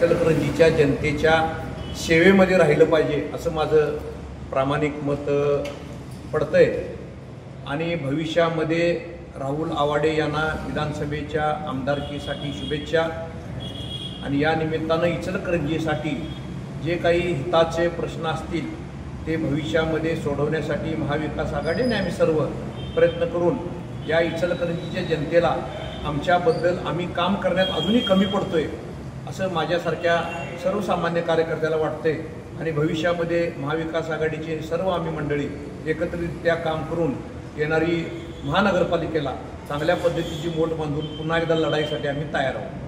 इचलकरंजीच्या जनतेच्या सेवेमध्ये राहिलं पाहिजे असं माझं प्रामाणिक मत पडतं आहे आणि भविष्यामध्ये राहुल आवाडे यांना विधानसभेच्या आमदारकीसाठी शुभेच्छा. आणि या निमित्तानं इचलकरंजीसाठी जे काही हिताचे प्रश्न असतील ते भविष्यामध्ये सोडवण्यासाठी महाविकास आघाडीने आम्ही सर्व प्रयत्न करून या इचलकरंजीच्या जनतेला आमच्याबद्दल आम्ही काम करण्यात अजूनही कमी पडतो आहे असं माझ्यासारख्या सर्वसामान्य कार्यकर्त्याला वाटते आणि भविष्यामध्ये महाविकास आघाडीचे सर्व आम्ही मंडळी एकत्रितरित्या काम करून येणारी महानगरपालिकेला चांगल्या पद्धतीची मोठ बांधून पुन्हा एकदा लढाईसाठी आम्ही तयार आहोत.